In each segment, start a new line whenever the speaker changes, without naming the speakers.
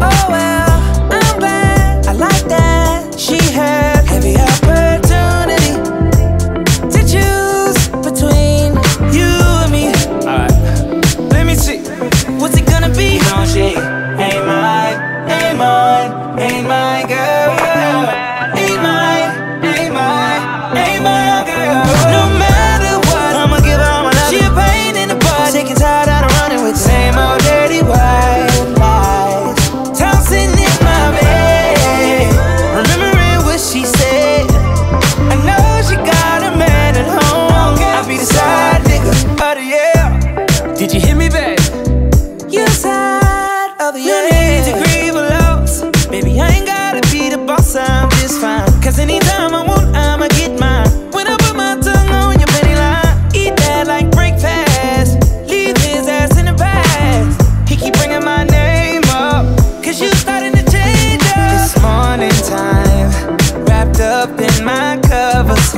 Oh well, I'm glad I like that. She had every opportunity to choose between you and me. Alright, let me see. What's it gonna be? She ain't mine, ain't mine, ain't my girl. Ain't mine, ain't mine, ain't my girl.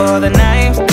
for the night.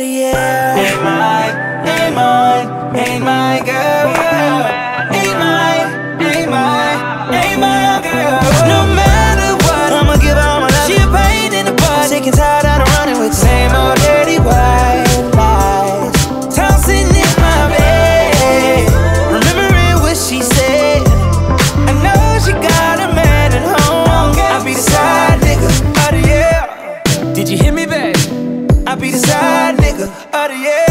out of Ain't mine, ain't mine, ain't my girl Ain't mine, ain't mine, ain't my girl No matter what, I'ma give all my love She a pain in the butt, sick and tired of running with same old dirty white lies Tossing in my bed Remembering what she said I know she got a man at home I be the side nigga, out yeah. Did you hear me, babe? I be the side yeah.